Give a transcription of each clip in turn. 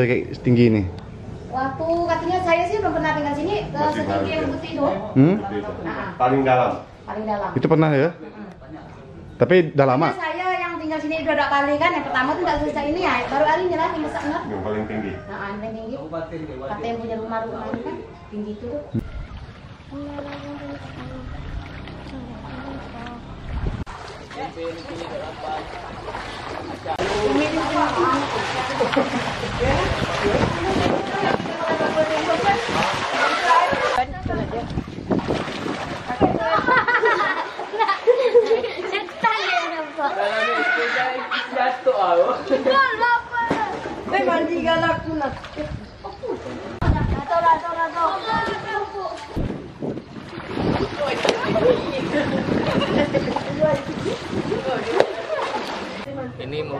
Kayak setinggi ini. Waktu katanya saya sih belum pernah tinggal sini ke setinggi yang ya. putih itu Hmm? Nah. Paling dalam. paling dalam. Itu pernah ya? Tapi udah lama. Karena saya yang tinggal sini udah dua kali kan, yang pertama tuh nggak selesai ini ya, baru hari ini lah yang besarnya. Yang paling tinggi. Nah, yang paling tinggi. Kata yang punya rumah-rumah ini kan tinggi itu tuh. Ini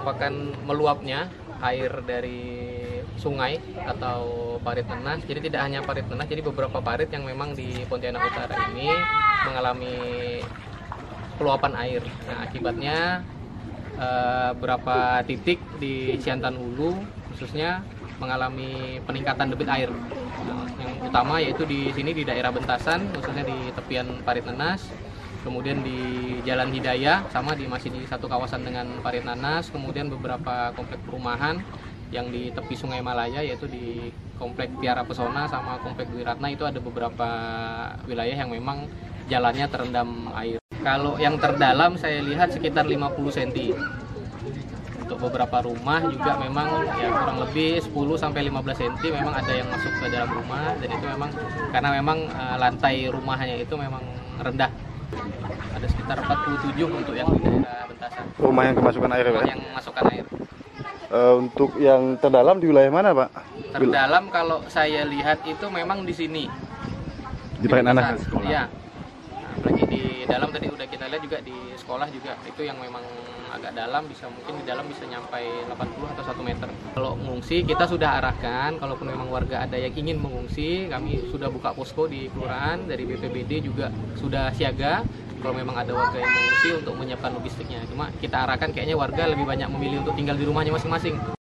merupakan meluapnya air dari sungai atau parit nenas. Jadi tidak hanya parit nenas, jadi beberapa parit yang memang di Pontianak Utara ini mengalami peluapan air. Nah, akibatnya beberapa titik di Siantan Hulu khususnya mengalami peningkatan debit air. Yang utama yaitu di sini di daerah Bentasan, khususnya di tepian parit nenas kemudian di Jalan Hidayah sama di masih di satu kawasan dengan Parit Nanas, kemudian beberapa komplek perumahan yang di tepi Sungai Malaya yaitu di komplek Tiara Pesona sama komplek Dwi Ratna itu ada beberapa wilayah yang memang jalannya terendam air. Kalau yang terdalam saya lihat sekitar 50 cm. Untuk beberapa rumah juga memang ya kurang lebih 10 sampai 15 cm memang ada yang masuk ke dalam rumah. Dan itu memang karena memang eh, lantai rumahnya itu memang rendah. Ada sekitar 47 untuk yang di daerah Bentasan. Rumah yang kemasukan air ya, yang masukkan air Eh, untuk yang terdalam di wilayah mana, Pak? Terdalam kalau saya lihat itu memang di sini Di Nanas. Bentasan. iya Nah, apalagi di dalam tadi udah kita lihat juga di sekolah juga itu yang memang agak dalam bisa mungkin di dalam bisa nyampai 80 atau 1 meter. Kalau mengungsi kita sudah arahkan kalaupun memang warga ada yang ingin mengungsi kami sudah buka posko di kelurahan dari BPBD juga sudah siaga kalau memang ada warga yang mengungsi untuk menyiapkan logistiknya. Cuma kita arahkan kayaknya warga lebih banyak memilih untuk tinggal di rumahnya masing-masing